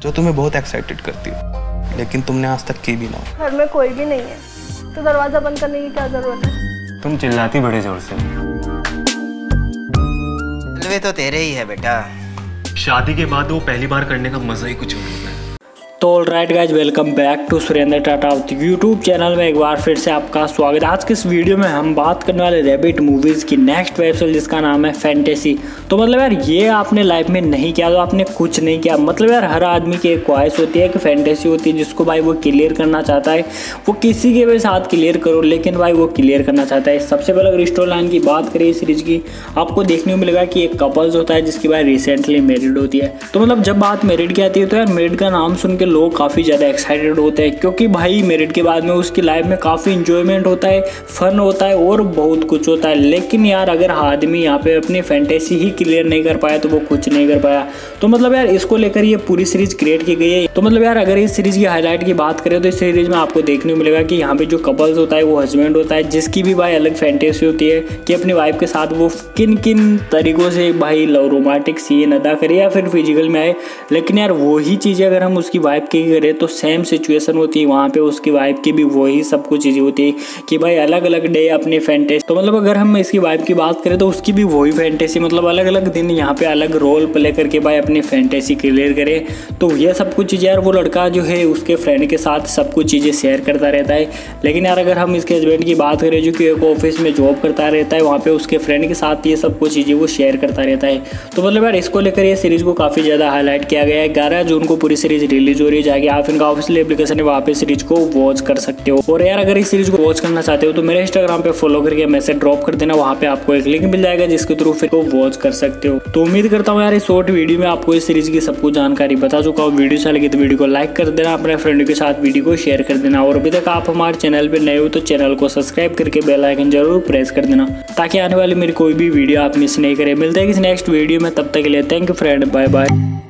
जो तुम्हें बहुत एक्साइटेड करती हो। लेकिन तुमने आज तक की भी ना घर में कोई भी नहीं है। तो दरवाज़ा बंद करने की क्या ज़रूरत है? तुम चिल्लाती बड़े ज़ोर से। वे तो तेरे ही है बेटा। शादी के बाद वो पहली बार करने का मज़ा ही कुछ और होता है। तो all right guys welcome back to Surendra Tata YouTube channel में एक बार फिर से आपका स्वागत है। आज के इस वीडियो में हम बात करने वाले रेबिट मूवीज़ की नेक्स्ट वेब सीरीज़ जिसका नाम है फैंटेसी तो मतलब यार, ये आपने लाइफ में नहीं किया तो आपने कुछ नहीं किया। मतलब यार, हर आदमी की एक ख्वाहिश होती है कि फैंटेसी होती है, जिसको भाई वो क्लियर करना चाहता है। वो किसी के भी साथ क्लियर करो, लेकिन भाई वो क्लियर करना चाहता है। सबसे पहले अगर स्टोरी लाइन की बात करें सीरीज़ की, आपको देखने को मिलेगा कि एक कपल्स होता है जिसकी भाई रिसेंटली मेरिड होती है। तो मतलब जब बात मेरिड की आती है तो यार मेरिड का नाम सुन के लोग काफ़ी ज़्यादा एक्साइटेड होते हैं क्योंकि भाई मेरिट के बाद में उसकी लाइफ में काफ़ी इंजॉयमेंट होता है फन होता है और बहुत कुछ होता है। लेकिन यार, अगर आदमी यहाँ पे अपनी फैंटेसी ही क्लियर नहीं कर पाया तो वो कुछ नहीं कर पाया। तो मतलब यार, इसको लेकर ये पूरी सीरीज़ क्रिएट की गई है। तो मतलब यार, अगर इस सीरीज़ की हाईलाइट की बात करें तो इस सीरीज़ में आपको देखने को मिलेगा कि यहाँ पे जो कपल्स होता है, वो हस्बैंड होता है, जिसकी भी भाई अलग फैंटेसी होती है, कि अपनी वाइफ के साथ वो किन किन तरीकों से भाई लव रोमांटिक सीन अदा करे या फिर फ़िज़िकल में आए। लेकिन यार वही चीज़ें अगर हम उसकी वाइफ की करें तो सेम सिचुएशन होती है वहाँ पे उसकी वाइफ की भी वही सब कुछ चीज़ें होती है कि भाई अलग अलग डे अपने फैंटेसी तो मतलब अगर हम इसकी वाइफ की बात करें तो उसकी भी वही फैंटेसी मतलब अलग अलग दिन यहाँ पे अलग रोल प्ले करके भाई अपनी फैंटेसी क्लियर करे तो यह सब कुछ चीज़ें यार वो लड़का जो है उसके फ्रेंड के साथ सब कुछ चीज़ें शेयर करता रहता है, लेकिन यार अगर हम इसके हस्बैंड की बात करें जो कि एक ऑफ़िस में जॉब करता रहता है, वहाँ पर उसके फ्रेंड के साथ ये सब कुछ चीज़ें वो शेयर करता रहता है तो मतलब यार इसको लेकर ये सीरीज़ को काफ़ी ज़्यादा हाईलाइट किया गया है, ग्यारह जून को पूरी सीरीज़ रिलीज़ हो है जाके आप इनका ऑफिशियल एप्लीकेशन है, वहाँ पे सीरीज़ को वॉच कर सकते हो। और यार, अगर इस सीरीज़ को वॉच करना चाहते हो तो मेरे इंस्टाग्राम पे फॉलो करके मैसेज ड्रॉप कर देना। वहाँ पे आपको एक लिंक मिल जाएगा, जिसके थ्रू फिर को वॉच कर सकते हो। तो उम्मीद करता हूँ यार, इस शॉर्ट वीडियो में आपको इस सीरीज़ की सब कुछ जानकारी बता चुका हूँ। वीडियो अच्छा लगी तो वीडियो को लाइक कर देना, अपने फ्रेंड के साथ वीडियो को शेयर कर देना। और अभी तक आप हमारे चैनल पर नए हो तो चैनल को सब्सक्राइब करके बेल आइकन ज़रूर प्रेस कर देना, ताकि आने वाली मेरी कोई भी वीडियो आप मिस नहीं करें। मिलते हैं किसी नेक्स्ट वीडियो में, तब तक के लिए thank you friend bye bye